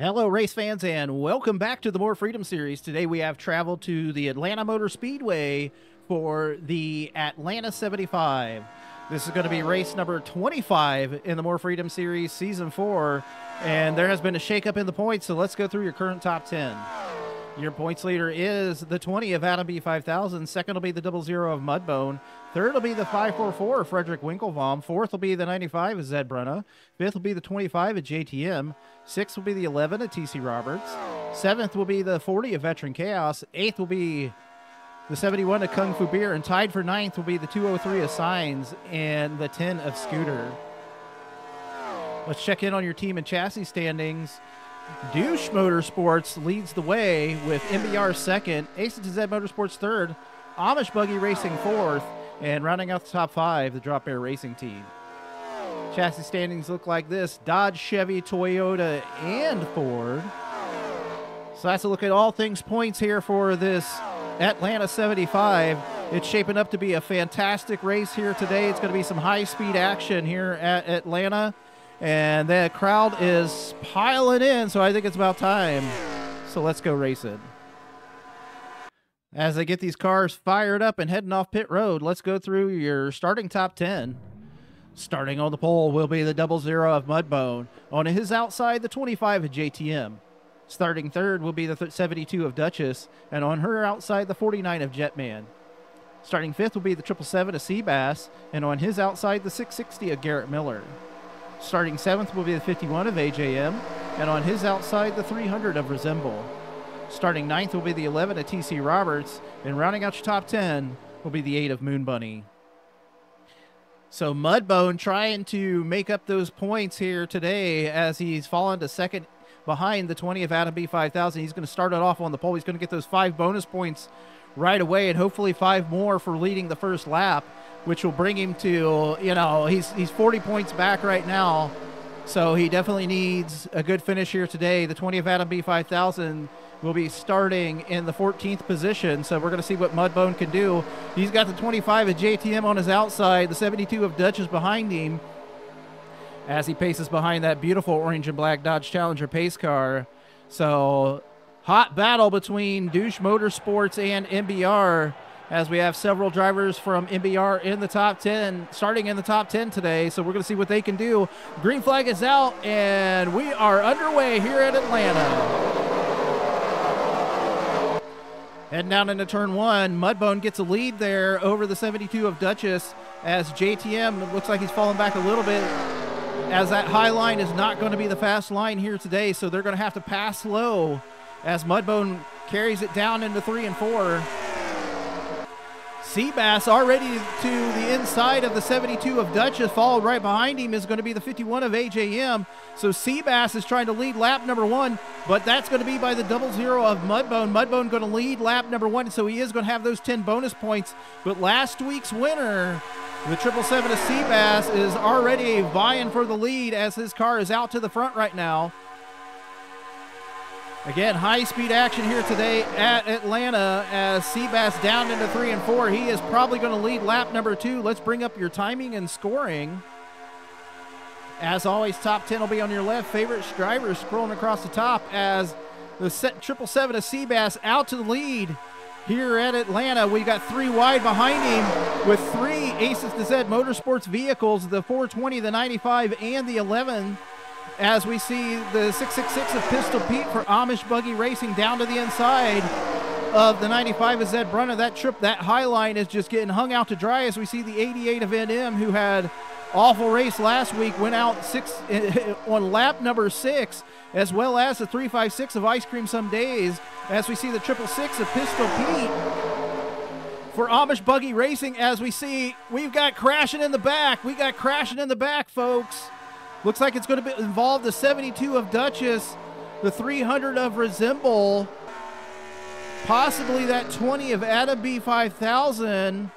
Hello, race fans, and welcome back to the More Freedom Series. Today we have traveled to the Atlanta Motor Speedway for the Atlanta 75. This is going to be race number 25 in the More Freedom Series Season 4, and there has been a shakeup in the points, so let's go through your current top 10. Your points leader is the 20 of Adam B5000. Second will be the double zero of Mudbone. Third will be the 544 of Frederick Winklevom. Fourth will be the 95 of Zed Brunna. Fifth will be the 25 of JTM. Sixth will be the 11 of TC Roberts. Seventh will be the 40 of Veteran Chaos. Eighth will be the 71 of Kung Fu Beer. And tied for ninth will be the 203 of Signs and the 10 of Scooter. Let's check in on your team and chassis standings. Douche Motorsports leads the way with MBR second, Ace to Z Motorsports third, Amish Buggy Racing fourth, and rounding out the top five, the Drop Air Racing team. Chassis standings look like this Dodge, Chevy, Toyota, and Ford. So that's a look at all things points here for this Atlanta 75. It's shaping up to be a fantastic race here today. It's going to be some high speed action here at Atlanta. And the crowd is piling in, so I think it's about time. So let's go race it. As they get these cars fired up and heading off pit road, let's go through your starting top 10. Starting on the pole will be the double zero of Mudbone. On his outside, the 25 of JTM. Starting third will be the 72 of Duchess, and on her outside, the 49 of Jetman. Starting fifth will be the 777 of Seabass, and on his outside, the 660 of Garrett Miller. Starting seventh will be the 51 of AJM, and on his outside, the 300 of Resemble. Starting ninth will be the 11 of TC Roberts, and rounding out your top 10 will be the 8 of Moon Bunny. So Mudbone trying to make up those points here today as he's fallen to second behind the 20 of Adam B5000. He's going to start it off on the pole. He's going to get those five bonus points right away and hopefully five more for leading the first lap which will bring him to you know he's he's 40 points back right now, so he definitely needs a good finish here today. The 20 of Adam B5000 will be starting in the 14th position, so we're going to see what Mudbone can do. He's got the 25 of JTM on his outside, the 72 of Duchess behind him as he paces behind that beautiful orange and black Dodge Challenger pace car. So, hot battle between Douche Motorsports and MBR as we have several drivers from MBR in the top 10, starting in the top 10 today. So we're going to see what they can do. Green flag is out, and we are underway here at Atlanta. Heading down into turn one, Mudbone gets a lead there over the 72 of Duchess as JTM looks like he's falling back a little bit as that high line is not going to be the fast line here today, so they're going to have to pass low as Mudbone carries it down into three and four. Seabass already to the inside of the 72 of Duchess, followed right behind him is going to be the 51 of AJM. So Seabass is trying to lead lap number one, but that's going to be by the double zero of Mudbone. Mudbone going to lead lap number one, so he is going to have those 10 bonus points. But last week's winner, the 777 of Seabass, is already vying for the lead as his car is out to the front right now. Again, high speed action here today at Atlanta as Seabass down into three and four. He is probably going to lead lap number two. Let's bring up your timing and scoring. As always, top 10 will be on your left. Favorite drivers scrolling across the top as the set, triple seven of Seabass out to the lead here at Atlanta. We've got three wide behind him with three Aces to Z Motorsports vehicles the 420, the 95, and the 11 as we see the 666 of Pistol Pete for Amish Buggy Racing down to the inside of the 95 of Zed Brunner. That trip, that high line is just getting hung out to dry as we see the 88 of NM who had awful race last week, went out six on lap number six, as well as the 356 of Ice Cream Some Days, as we see the triple six of Pistol Pete for Amish Buggy Racing as we see we've got crashing in the back. We got crashing in the back, folks. Looks like it's going to involve the 72 of Duchess, the 300 of Resemble, possibly that 20 of Adam B5000.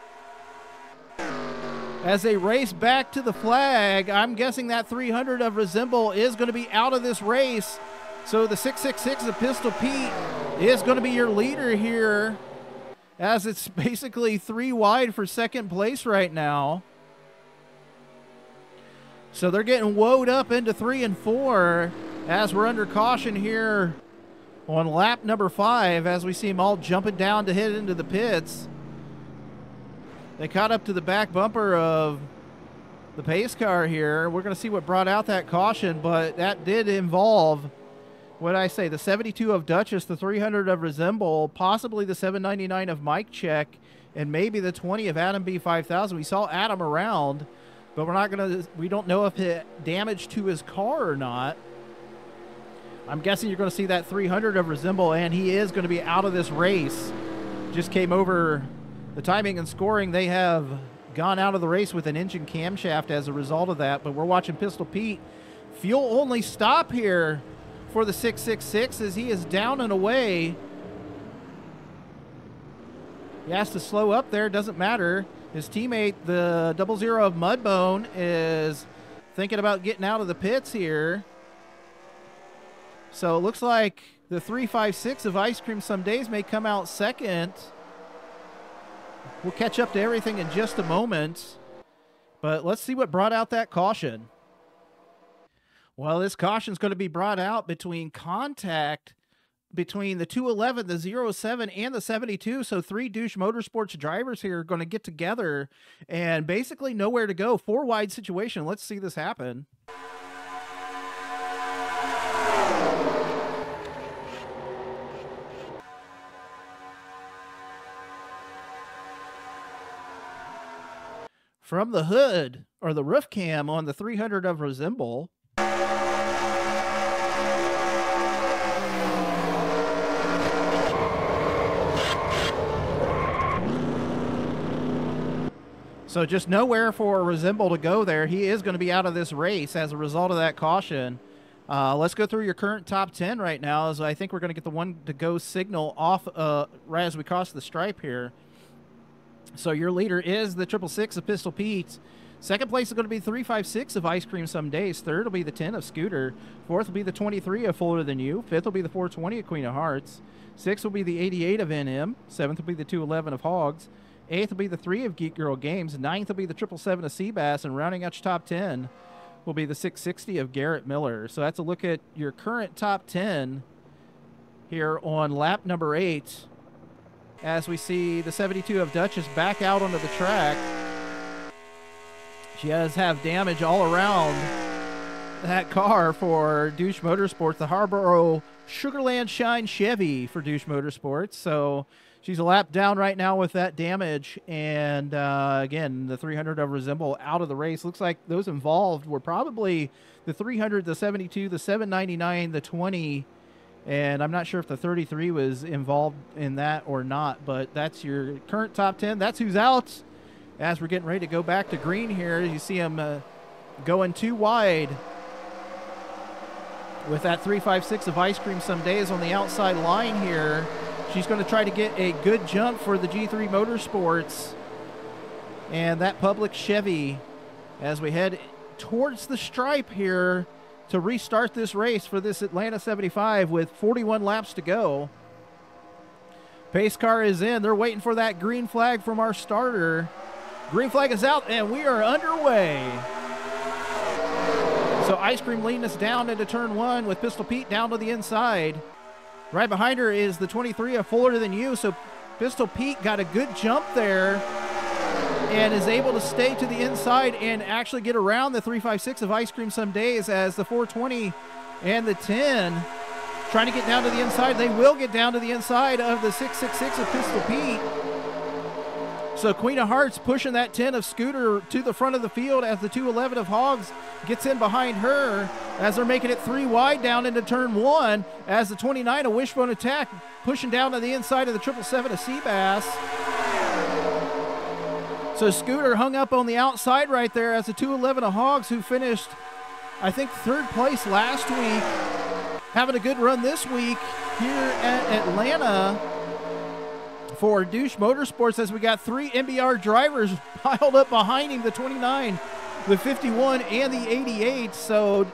As they race back to the flag, I'm guessing that 300 of Resemble is going to be out of this race. So the 666 of Pistol Pete is going to be your leader here, as it's basically three wide for second place right now. So they're getting woed up into three and four as we're under caution here on lap number five as we see them all jumping down to head into the pits. They caught up to the back bumper of the pace car here. We're going to see what brought out that caution, but that did involve what I say the 72 of Duchess, the 300 of Resemble, possibly the 799 of Mike Check, and maybe the 20 of Adam B5000. We saw Adam around, but we're not to, we don't know if it damaged to his car or not. I'm guessing you're going to see that 300 of Resemble, and he is going to be out of this race. Just came over the timing and scoring. They have gone out of the race with an engine camshaft as a result of that, but we're watching Pistol Pete fuel only stop here for the 666 as he is down and away. He has to slow up there, doesn't matter. His teammate, the double zero of Mudbone, is thinking about getting out of the pits here. So it looks like the 356 of Ice Cream Some Days may come out second. We'll catch up to everything in just a moment. But let's see what brought out that caution. Well, this caution is going to be brought out between contact between the 211, the 07, and the 72. So three douche motorsports drivers here are going to get together and basically nowhere to go. Four wide situation. Let's see this happen. from the hood or the roof cam on the 300 of Resemble. So just nowhere for Resemble to go there. He is going to be out of this race as a result of that caution. Uh, let's go through your current top 10 right now as I think we're going to get the one to go signal off uh, right as we cross the stripe here. So your leader is the triple six of Pistol Pete. Second place is going to be 356 of Ice Cream Some Days. Third will be the 10 of Scooter. Fourth will be the 23 of Fuller Than You. Fifth will be the 420 of Queen of Hearts. Sixth will be the 88 of NM. Seventh will be the 211 of Hogs. Eighth will be the 3 of Geek Girl Games. Ninth will be the 777 of Seabass. And rounding out your top 10 will be the 660 of Garrett Miller. So that's a look at your current top 10 here on lap number eight as we see the 72 of Duchess back out onto the track. She does have damage all around that car for Douche Motorsports, the Harborough Sugarland Shine Chevy for Douche Motorsports. So she's a lap down right now with that damage. And uh, again, the 300 of Resemble out of the race. Looks like those involved were probably the 300, the 72, the 799, the 20 and I'm not sure if the 33 was involved in that or not, but that's your current top 10. That's who's out. As we're getting ready to go back to green here, you see him uh, going too wide with that 356 of ice cream some days on the outside line here. She's going to try to get a good jump for the G3 Motorsports and that public Chevy as we head towards the stripe here to restart this race for this Atlanta 75 with 41 laps to go. Pace car is in. They're waiting for that green flag from our starter. Green flag is out, and we are underway. So Ice Cream leading us down into turn one with Pistol Pete down to the inside. Right behind her is the 23, a Fuller Than You. So Pistol Pete got a good jump there and is able to stay to the inside and actually get around the 356 of Ice Cream some days as the 420 and the 10 trying to get down to the inside. They will get down to the inside of the 666 of Pistol Pete. So Queen of Hearts pushing that 10 of Scooter to the front of the field as the 211 of Hogs gets in behind her as they're making it three wide down into turn one as the 29 a Wishbone Attack pushing down to the inside of the 777 of Seabass. So Scooter hung up on the outside right there as the 211 of Hogs, who finished, I think, third place last week, having a good run this week here at Atlanta for Douche Motorsports as we got three MBR drivers piled up behind him the 29, the 51, and the 88. So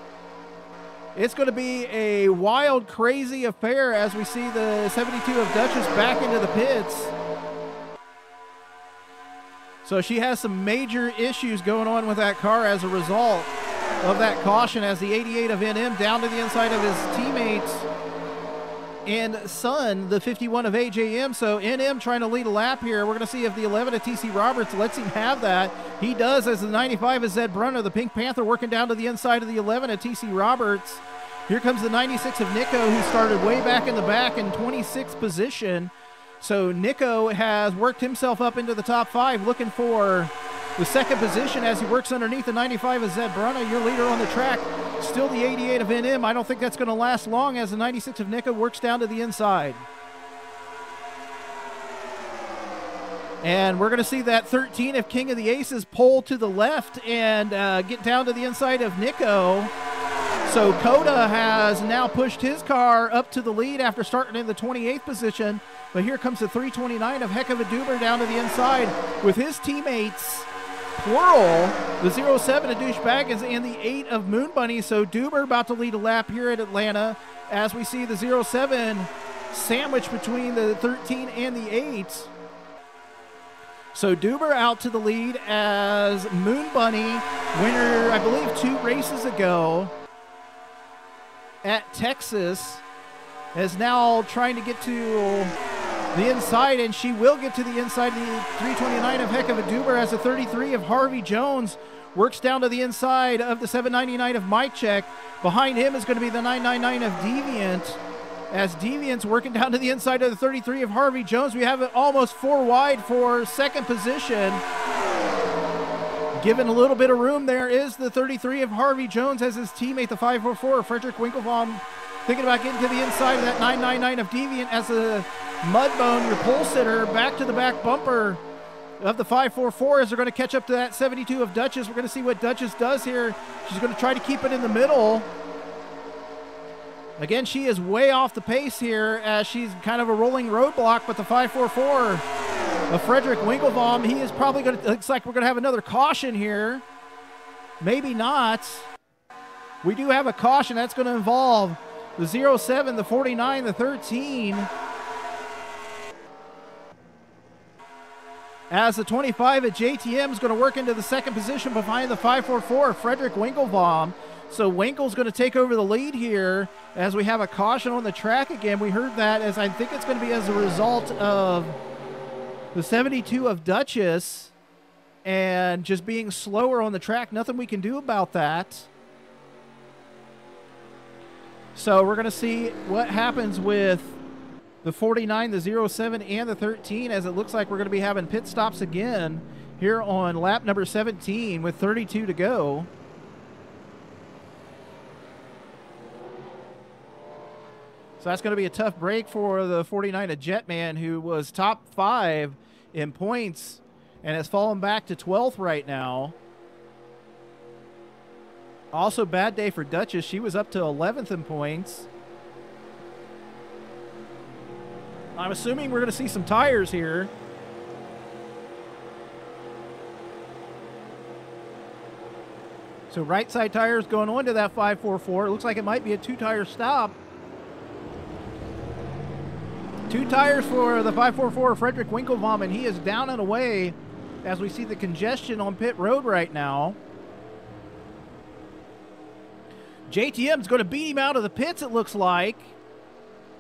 it's going to be a wild, crazy affair as we see the 72 of Duchess back into the pits. So she has some major issues going on with that car as a result. of that caution as the 88 of NM down to the inside of his teammates and Sun, the 51 of AJM. So NM trying to lead a lap here. We're going to see if the 11 of TC Roberts lets him have that. He does as the 95 of Zed Brunner, the Pink Panther working down to the inside of the 11 of TC Roberts. Here comes the 96 of Nico, who started way back in the back in 26th position. So Nico has worked himself up into the top five, looking for the second position as he works underneath the 95 of Zed Brunner, your leader on the track. Still the 88 of NM. I don't think that's going to last long as the 96 of Nico works down to the inside. And we're going to see that 13 of King of the Aces pull to the left and uh, get down to the inside of Nico. So Coda has now pushed his car up to the lead after starting in the 28th position. But here comes the 329 of Heck of a Duber down to the inside with his teammates plural, the 07 of Douchebag and the 8 of Moon Bunny. So Duber about to lead a lap here at Atlanta as we see the 07 sandwich between the 13 and the 8. So Duber out to the lead as Moon Bunny, winner, I believe, two races ago at Texas, is now trying to get to the inside, and she will get to the inside. The 329 of Heck of a Duber as a 33 of Harvey Jones works down to the inside of the 799 of Mike Check. Behind him is going to be the 999 of Deviant. As Deviant's working down to the inside of the 33 of Harvey Jones, we have it almost four wide for second position. Given a little bit of room, there is the 33 of Harvey Jones as his teammate, the 544 Frederick Winklebaum, thinking about getting to the inside of that 999 of Deviant as the Mudbone, your pole sitter, back to the back bumper of the 544 as they're going to catch up to that 72 of Duchess. We're going to see what Duchess does here. She's going to try to keep it in the middle. Again, she is way off the pace here as she's kind of a rolling roadblock, but the 544 of Frederick Winklebaum, he is probably going to, looks like we're going to have another caution here. Maybe not. We do have a caution that's going to involve the 07, the 49, the 13. As the 25 at JTM is going to work into the second position behind the 544 Frederick Winklebaum. So Winkle's going to take over the lead here as we have a caution on the track again. We heard that as I think it's going to be as a result of the 72 of Duchess and just being slower on the track. Nothing we can do about that. So we're going to see what happens with the 49, the 07, and the 13, as it looks like we're going to be having pit stops again here on lap number 17 with 32 to go. So that's going to be a tough break for the 49 of Jetman, who was top five in points and has fallen back to 12th right now. Also, bad day for Duchess. She was up to 11th in points. I'm assuming we're going to see some tires here. So right side tires going on to that 544. It looks like it might be a two-tire stop. Two tires for the 544 Frederick Winklebaum, and he is down and away as we see the congestion on pit road right now. JTM's going to beat him out of the pits, it looks like.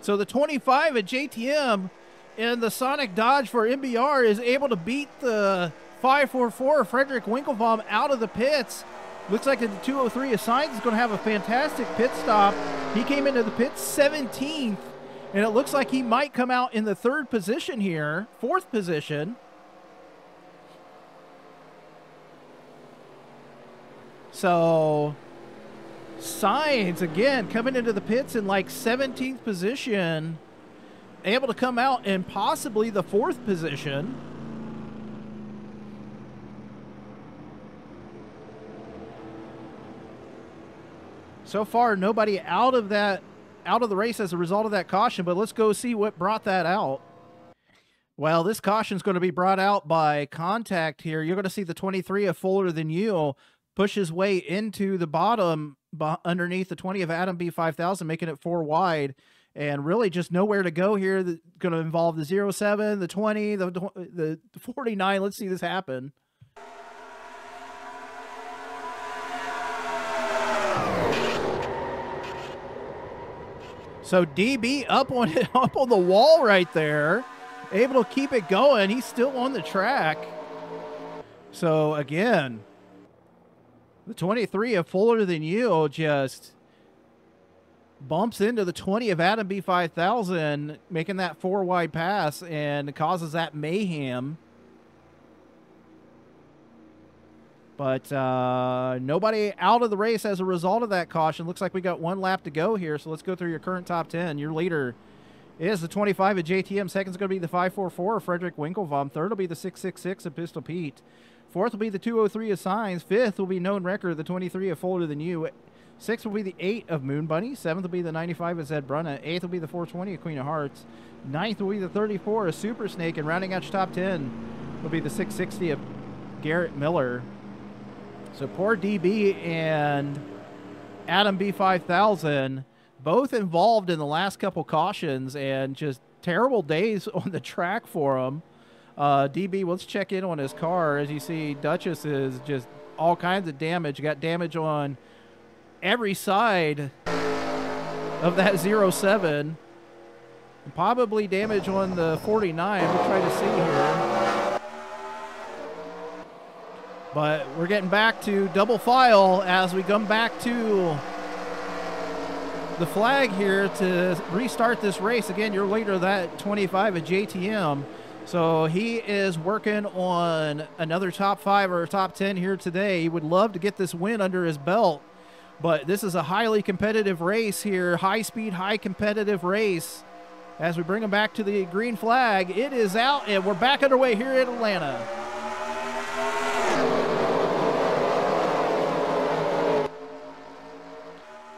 So the 25 at JTM and the Sonic Dodge for MBR is able to beat the 544 Frederick Winklebaum out of the pits. Looks like the 203 assigned is going to have a fantastic pit stop. He came into the pit 17th, and it looks like he might come out in the third position here, fourth position. So Signs again coming into the pits in like 17th position, able to come out in possibly the fourth position. So far, nobody out of that out of the race as a result of that caution, but let's go see what brought that out. Well, this caution is going to be brought out by contact here. You're going to see the 23 of Fuller Than You push his way into the bottom underneath the 20 of Adam B5000, making it four wide. And really just nowhere to go here. Going to involve the 07, the 20, the, the 49. Let's see this happen. So DB up on it, up on the wall right there, able to keep it going. He's still on the track. So again, the 23 of Fuller Than You just bumps into the 20 of Adam B5000, making that four wide pass and causes that mayhem. But uh, nobody out of the race as a result of that caution. Looks like we got one lap to go here. So let's go through your current top 10. Your leader is the 25 of JTM. Second's going to be the 544 of Frederick Winklevom. Third will be the 666 of Pistol Pete. Fourth will be the 203 of Signs. Fifth will be known record, the 23 of Fuller Than You. Sixth will be the 8 of Moon Bunny. Seventh will be the 95 of Zed Brunna. Eighth will be the 420 of Queen of Hearts. Ninth will be the 34 of Super Snake. And rounding out your top 10 will be the 660 of Garrett Miller. So poor DB and Adam B5000 both involved in the last couple cautions and just terrible days on the track for them. Uh, DB, let's check in on his car. As you see, Duchess is just all kinds of damage. Got damage on every side of that 07. Probably damage on the 49. We'll try to see here. But we're getting back to double file as we come back to the flag here to restart this race. Again, you're leader that 25 at JTM. So he is working on another top five or top 10 here today. He would love to get this win under his belt. But this is a highly competitive race here, high speed, high competitive race. As we bring him back to the green flag, it is out and we're back underway here at Atlanta.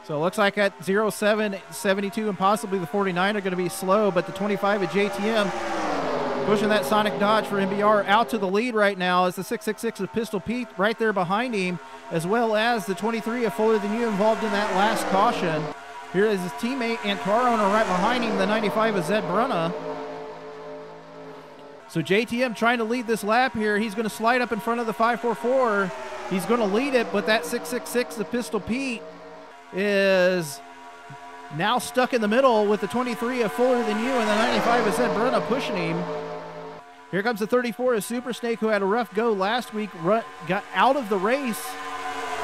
So it looks like at 07, 72, and possibly the 49 are going to be slow, but the 25 at JTM pushing that Sonic Dodge for MBR out to the lead right now as the 666 of Pistol Pete right there behind him, as well as the 23 of Fuller Than You involved in that last caution. Here is his teammate and car owner right behind him, the 95 of Zed Brunna. So JTM trying to lead this lap here. He's going to slide up in front of the 544. He's going to lead it, but that 666 of Pistol Pete is now stuck in the middle with the 23 of Fuller Than You and the 95 of Zed Brunna pushing him. Here comes the 34 of Super Snake, who had a rough go last week, got out of the race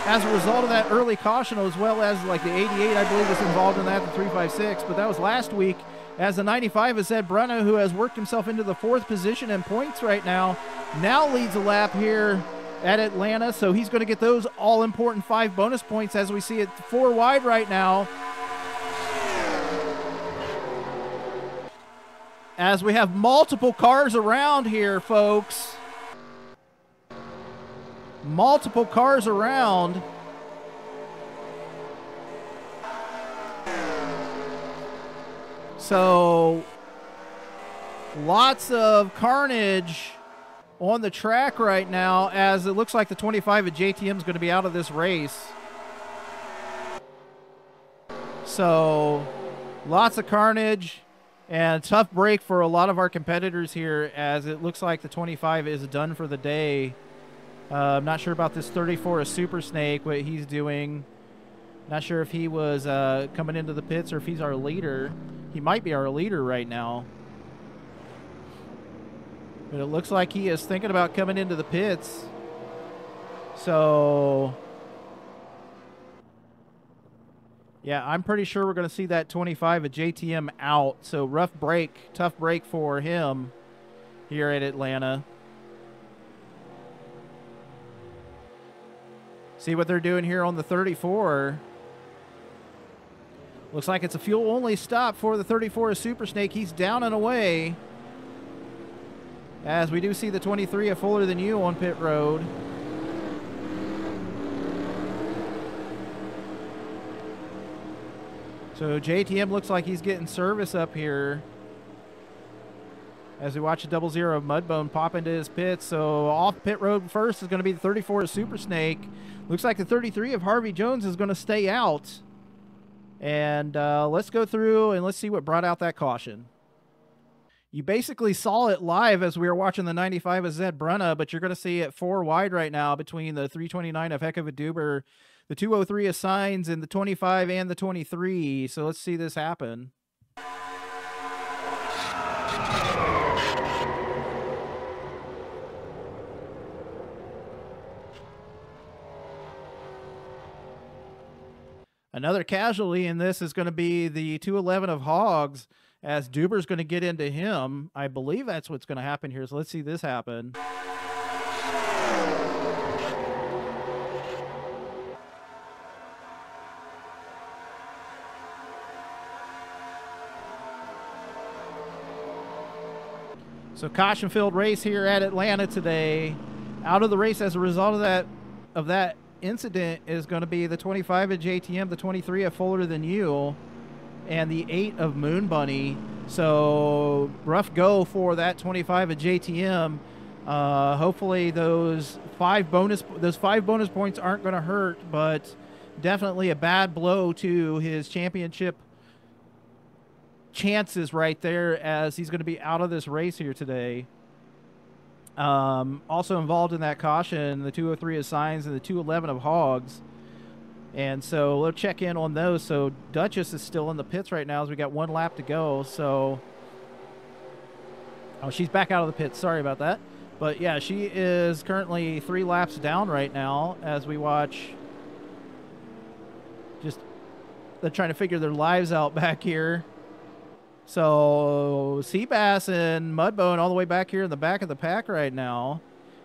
as a result of that early caution, as well as like the 88, I believe, was involved in that, the 356. But that was last week. As the 95 of Zed Brunna, who has worked himself into the fourth position in points right now, now leads a lap here at Atlanta. So he's going to get those all important five bonus points as we see it four wide right now. As we have multiple cars around here, folks. Multiple cars around. So lots of carnage on the track right now as it looks like the 25 at JTM is going to be out of this race. So lots of carnage and tough break for a lot of our competitors here as it looks like the 25 is done for the day. Uh, I'm not sure about this 34 a Super Snake, what he's doing. Not sure if he was uh, coming into the pits or if he's our leader. He might be our leader right now. But it looks like he is thinking about coming into the pits. So, yeah, I'm pretty sure we're going to see that 25 at JTM out. So, rough break, tough break for him here at Atlanta. See what they're doing here on the 34. Looks like it's a fuel only stop for the 34 Super Snake. He's down and away. As we do see the 23 a fuller than you on pit road. So JTM looks like he's getting service up here. As we watch a double zero of Mudbone pop into his pit. So off pit road first is going to be the 34 of Super Snake. Looks like the 33 of Harvey Jones is going to stay out. And uh, let's go through and let's see what brought out that caution you basically saw it live as we were watching the 95 of Zed Brunna, but you're going to see it four wide right now between the 329 of Heck of a Duber, the 203 assigns in the 25 and the 23. So let's see this happen. Another casualty in this is going to be the 211 of Hogs as Duber's going to get into him. I believe that's what's going to happen here. So let's see this happen. So caution filled race here at Atlanta today. Out of the race as a result of that of that incident is going to be the 25 of JTM, the 23 of Fuller Than You, and the 8 of Moon Bunny. So rough go for that 25 of JTM. Uh, hopefully those five bonus those five bonus points aren't going to hurt, but definitely a bad blow to his championship chances right there as he's going to be out of this race here today. Um, also involved in that caution, the 203 of Signs and the 211 of Hogs. And so we'll check in on those. So Duchess is still in the pits right now as we got one lap to go. So, oh, she's back out of the pits. Sorry about that. But yeah, she is currently three laps down right now as we watch. Just they're trying to figure their lives out back here. So Seabass and Mudbone all the way back here in the back of the pack right now.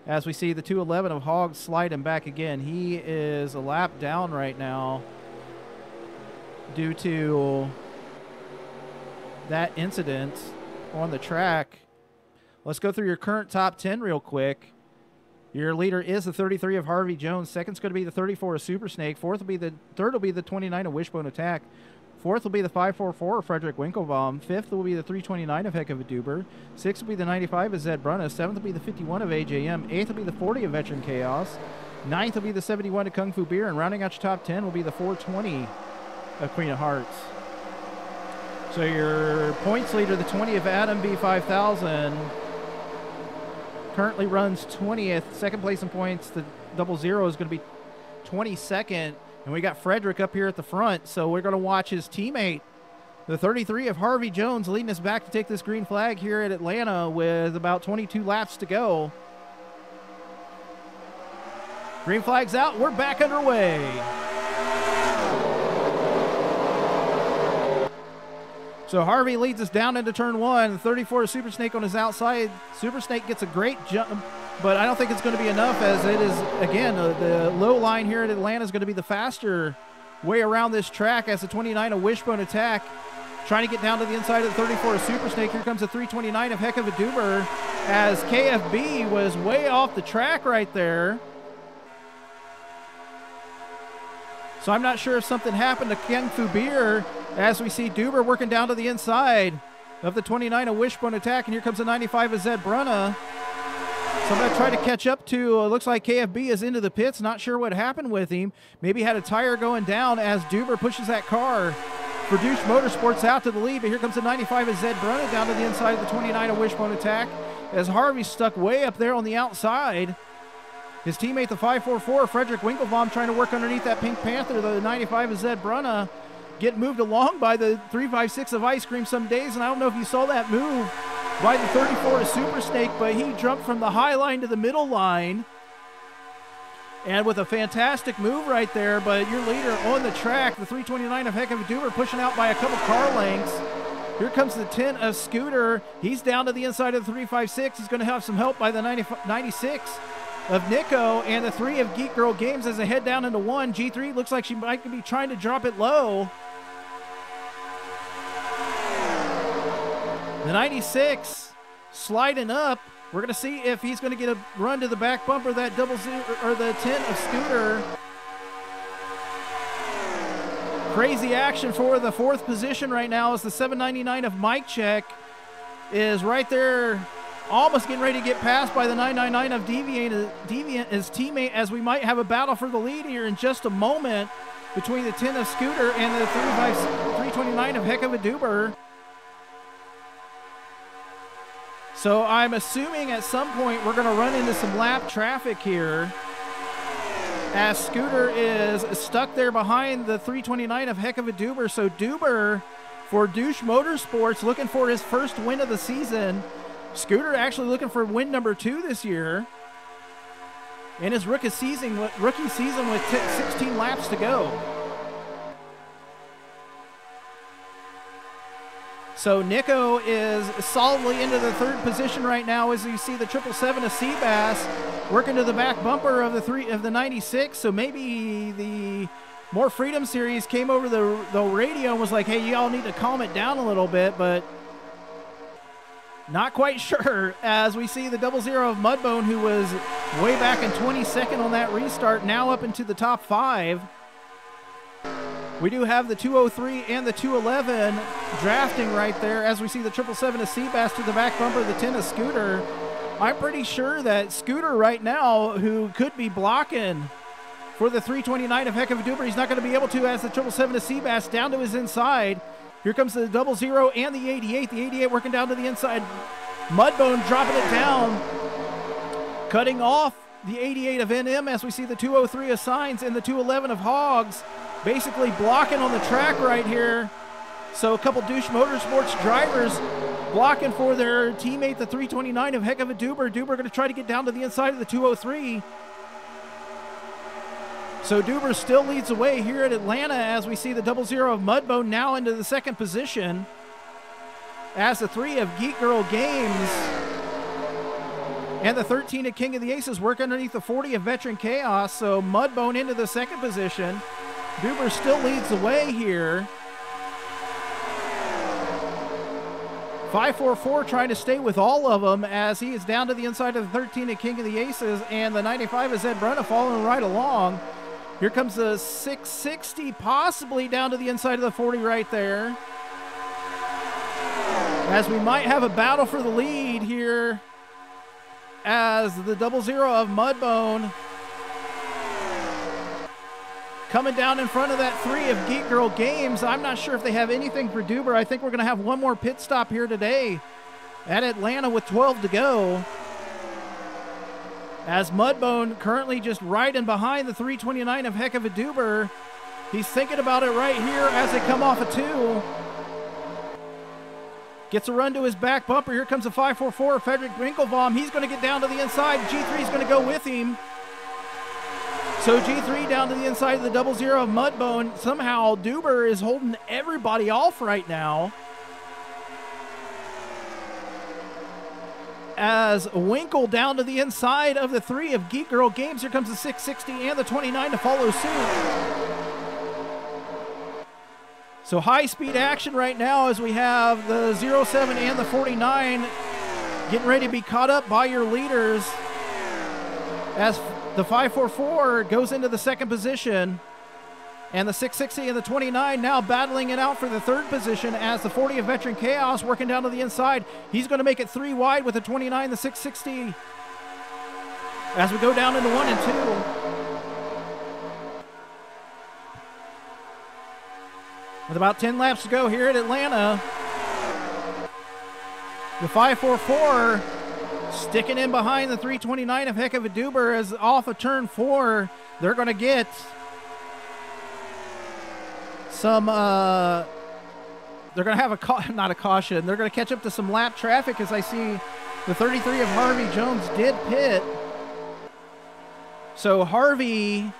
As we see the 211 of Hog sliding back again. He is a lap down right now due to that incident on the track. Let's go through your current top 10 real quick. Your leader is the 33 of Harvey Jones. Second's going to be the 34 of Super Snake. Fourth will be the third will be the 29 of Wishbone Attack. Fourth will be the 544 of Frederick Winkelbaum. Fifth will be the 329 of Heck of a Duber. Sixth will be the 95 of Zed Brunna. Seventh will be the 51 of AJM. Eighth will be the 40 of Veteran Chaos. Ninth will be the 71 of Kung Fu Beer. And rounding out your top 10 will be the 420 of Queen of Hearts. So your points leader, the 20 of Adam B5000, currently runs 20th. Second place in points, the double zero is going to be 22nd. And we got Frederick up here at the front, so we're going to watch his teammate, the 33 of Harvey Jones, leading us back to take this green flag here at Atlanta with about 22 laps to go. Green flag's out. We're back underway. So Harvey leads us down into turn one. 34 Super Snake on his outside. Super Snake gets a great jump but I don't think it's going to be enough as it is, again, uh, the low line here at Atlanta is going to be the faster way around this track as the 29 of Wishbone attack. Trying to get down to the inside of the 34 of Super Snake. Here comes the 329 of Heck of a Duber as KFB was way off the track right there. So I'm not sure if something happened to Kung Fu Beer as we see Duber working down to the inside of the 29 of Wishbone attack. And here comes the 95 of Zed Brunna. So I'm going to try to catch up to, uh, looks like KFB is into the pits. Not sure what happened with him. Maybe had a tire going down as Duber pushes that car. For Douche Motorsports out to the lead, but here comes the 95 of Zed Brunna down to the inside of the 29 of Wishbone Attack as Harvey stuck way up there on the outside. His teammate, the 544, Frederick Winklebaum, trying to work underneath that Pink Panther, the 95 of Zed Brunna, getting moved along by the 356 of Ice Cream some days. And I don't know if you saw that move by the 34 of Super Snake, but he jumped from the high line to the middle line. And with a fantastic move right there, but your leader on the track, the 329 of Heck of a Duber, pushing out by a couple car lengths. Here comes the 10 of Scooter. He's down to the inside of the 356. He's going to have some help by the 90, 96 of Nico and the 3 of Geek Girl Games as they head down into 1. G3 looks like she might be trying to drop it low. The 96 sliding up. We're going to see if he's going to get a run to the back bumper, that double zero, or the 10 of Scooter. Crazy action for the fourth position right now is the 799 of Mike Check is right there, almost getting ready to get passed by the 999 of Deviant, Deviant, his teammate, as we might have a battle for the lead here in just a moment between the 10 of Scooter and the 329 of Heck of a Duber. So I'm assuming at some point we're going to run into some lap traffic here as Scooter is stuck there behind the 329 of Heck of a Duber. So Duber for Douche Motorsports looking for his first win of the season. Scooter actually looking for win number two this year in his rookie season, rookie season with 16 laps to go. So Nico is solidly into the third position right now as you see the triple seven of Seabass working to the back bumper of the three of the 96. So maybe the more Freedom Series came over the the radio and was like, "Hey, y'all need to calm it down a little bit," but not quite sure as we see the double zero of Mudbone, who was way back in 22nd on that restart, now up into the top five. We do have the 203 and the 211 drafting right there as we see the 777 of Seabass to the back bumper, the 10 of Scooter. I'm pretty sure that Scooter right now, who could be blocking for the 329 of Heck of a Duber, he's not going to be able to as the 777 of Seabass down to his inside. Here comes the double zero and the 88. The 88 working down to the inside. Mudbone dropping it down, cutting off the 88 of NM as we see the 203 of Signs and the 211 of Hogs basically blocking on the track right here. So a couple douche motorsports drivers blocking for their teammate, the 329 of Heck of a Duber. Duber going to try to get down to the inside of the 203. So Duber still leads the way here at Atlanta as we see the double zero of Mudbone now into the second position. As the three of Geek Girl Games and the 13 of King of the Aces work underneath the 40 of Veteran Chaos. So Mudbone into the second position. Duber still leads the way here. 544 trying to stay with all of them as he is down to the inside of the 13 of King of the Aces, and the 95 is Ed Brunna following right along. Here comes the 660, possibly down to the inside of the 40 right there. As we might have a battle for the lead here as the double zero of Mudbone coming down in front of that three of Geek Girl Games. I'm not sure if they have anything for Duber. I think we're going to have one more pit stop here today at Atlanta with 12 to go. As Mudbone currently just riding behind the 329 of Heck of a Duber. He's thinking about it right here as they come off a two. Gets a run to his back bumper. Here comes a 544, Frederick Winkelbaum. He's going to get down to the inside. G3 is going to go with him. So G3 down to the inside of the double zero of Mudbone. Somehow Duber is holding everybody off right now. As Winkle down to the inside of the three of Geek Girl Games. Here comes the 660 and the 29 to follow suit. So high speed action right now as we have the 07 and the 49 getting ready to be caught up by your leaders. As the 544 goes into the second position. And the 660 and the 29 now battling it out for the third position as the 40 of Veteran Chaos working down to the inside. He's going to make it three wide with the 29, the 660. As we go down into one and two. With about 10 laps to go here at Atlanta, the 544 Sticking in behind the 329 of Heck of a Duber as off of turn four. They're going to get some. Uh, they're going to have a ca- not a caution. They're going to catch up to some lap traffic as I see the 33 of Harvey Jones did pit. So Harvey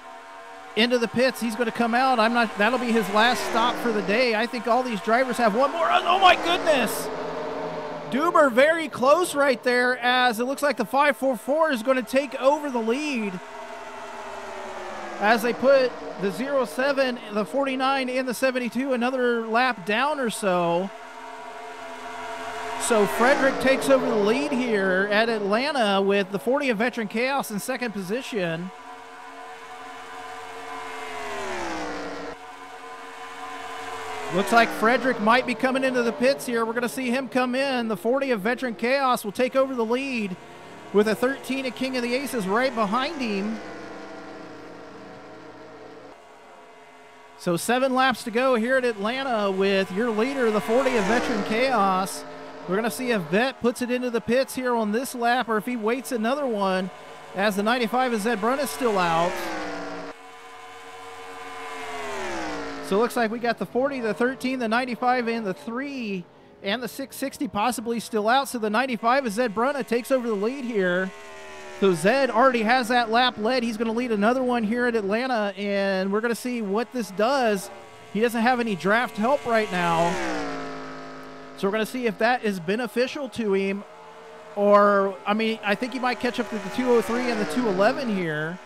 into the pits. He's going to come out. I'm not. That'll be his last stop for the day. I think all these drivers have one more. Oh my goodness! Duber very close right there as it looks like the 544 is going to take over the lead as they put the 07, the 49, and the 72 another lap down or so. So Frederick takes over the lead here at Atlanta with the 40 of Veteran Chaos in second position. Looks like Frederick might be coming into the pits here. We're going to see him come in. The 40 of Veteran Chaos will take over the lead with a 13 of King of the Aces right behind him. So seven laps to go here at Atlanta with your leader, the 40 of Veteran Chaos. We're going to see if Vet puts it into the pits here on this lap or if he waits another one as the 95 of Zed Brun is still out. So it looks like we got the 40, the 13, the 95, and the 3, and the 660 possibly still out. So the 95 is Zed Brunna takes over the lead here. So Zed already has that lap led. He's going to lead another one here at Atlanta, and we're going to see what this does. He doesn't have any draft help right now. So we're going to see if that is beneficial to him. Or, I mean, I think he might catch up to the 203 and the 211 here.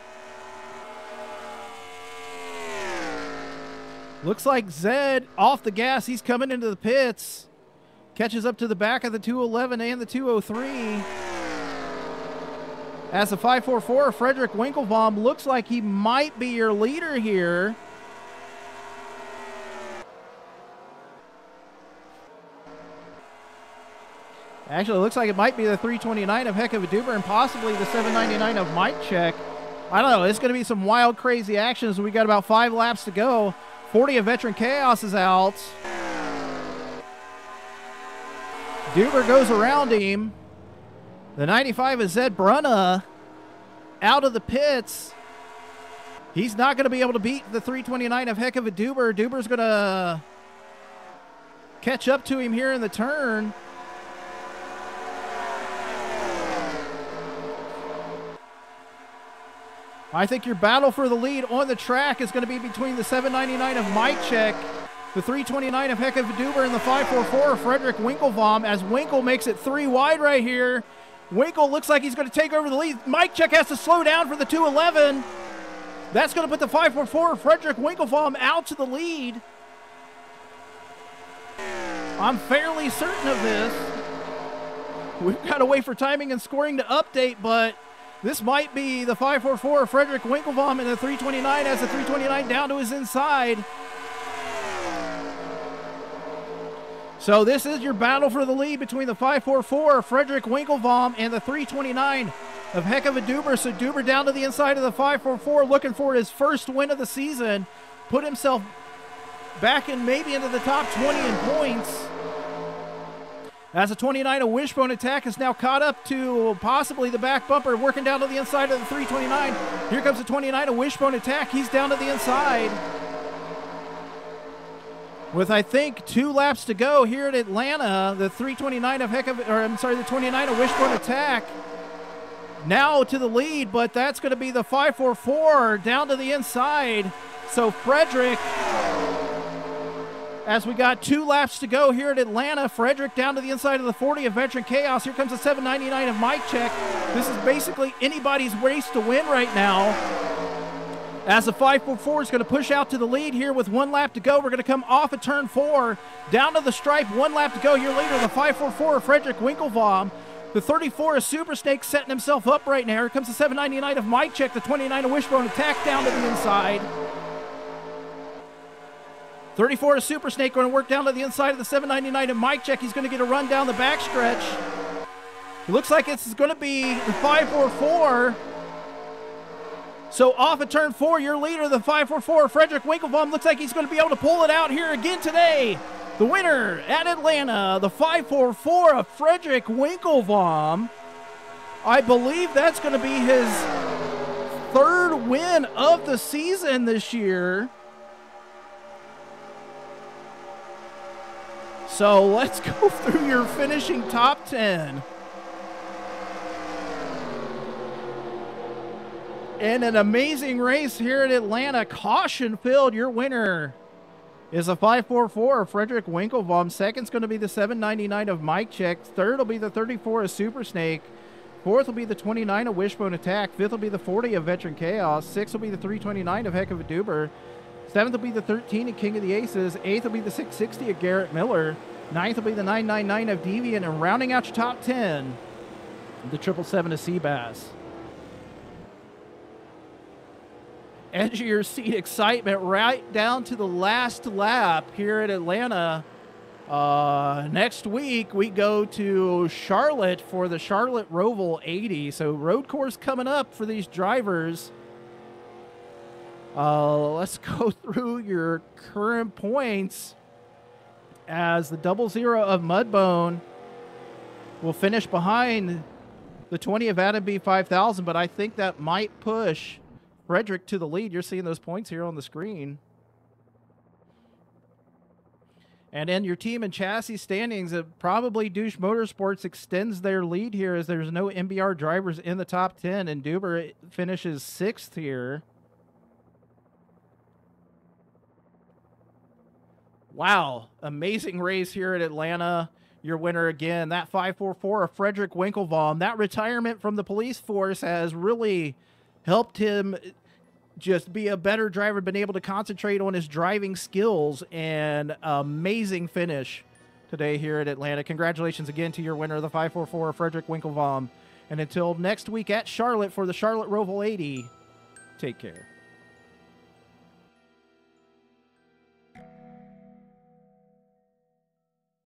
Looks like Zed off the gas. He's coming into the pits. Catches up to the back of the 211 and the 203. As the 544, Frederick Winklevom looks like he might be your leader here. Actually, it looks like it might be the 329 of Heck of a Duber and possibly the 799 of Mike Check. I don't know. It's going to be some wild, crazy actions. We got about five laps to go. 40 of Veteran Chaos is out. Duber goes around him. The 95 is Zed Brunna out of the pits. He's not going to be able to beat the 329 of Heck of a Duber. Duber's going to catch up to him here in the turn. I think your battle for the lead on the track is going to be between the 799 of Mike Check, the 329 of Heck of Duber, and the 544 of Frederick Winklevom as Winkle makes it three wide right here. Winkle looks like he's going to take over the lead. Mike Check has to slow down for the 211. That's going to put the 544 of Frederick Winklevom out to the lead. I'm fairly certain of this. We've got to wait for timing and scoring to update, but this might be the 544 Frederick Winklevom in the 329 as the 329 down to his inside. So this is your battle for the lead between the 544 Frederick Winklevom and the 329 of Heck of a Duber. So Duber down to the inside of the 544 looking for his first win of the season. Put himself back in maybe into the top 20 in points. As a 29, a wishbone attack is now caught up to possibly the back bumper, working down to the inside of the 329. Here comes the 29, a wishbone attack. He's down to the inside. With I think two laps to go here at Atlanta, the 329 of heck of, or I'm sorry, the 29 of wishbone attack now to the lead, but that's going to be the 544 down to the inside. So Frederick as we got two laps to go here at Atlanta. Frederick down to the inside of the 40 of Veteran Chaos. Here comes the 799 of Mike Check. This is basically anybody's race to win right now. As the 544 is going to push out to the lead here with one lap to go. We're going to come off of turn four, down to the stripe, one lap to go. Here later, the 544 of Frederick Winklevom. The 34 of Super Snake setting himself up right now. Here comes the 799 of Mike Check, the 29 of Wishbone attack down to the inside. 34 to Super Snake going to work down to the inside of the 799 and Mike Check. He's going to get a run down the backstretch. It looks like it's going to be the 544. So off of turn four, your leader, the 544, Frederick Winklevom, looks like he's going to be able to pull it out here again today. The winner at Atlanta, the 544 of Frederick Winklevom. I believe that's going to be his third win of the season this year. So let's go through your finishing top 10. In an amazing race here at Atlanta, caution filled, your winner is a 544 Frederick Winklevom. Second's going to be the 799 of Mike Check. Third will be the 34 of Super Snake. Fourth will be the 29 of Wishbone Attack. Fifth will be the 40 of Veteran Chaos. Sixth will be the 329 of Heck of a Duber. Seventh will be the 13 of King of the Aces. Eighth will be the 660 of Garrett Miller. Ninth will be the 999 of Deviant. And rounding out your top 10, the 777 of Seabass. Edge of your seat excitement right down to the last lap here at Atlanta. Uh, next week, we go to Charlotte for the Charlotte Roval 80. So, road course coming up for these drivers. Uh, let's go through your current points as the double zero of Mudbone will finish behind the 20 of Adam B 5000, but I think that might push Frederick to the lead. You're seeing those points here on the screen. And in your team and chassis standings, it probably Douche Motorsports extends their lead here as there's no MBR drivers in the top 10, and Duber finishes sixth here. Wow, amazing race here at Atlanta. your winner again. That 544 of Frederick Winklebaum. That retirement from the police force has really helped him just be a better driver, been able to concentrate on his driving skills, and amazing finish today here at Atlanta. Congratulations again to your winner, the 544 Frederick Winklebaum. And until next week at Charlotte for the Charlotte Roval 80, take care.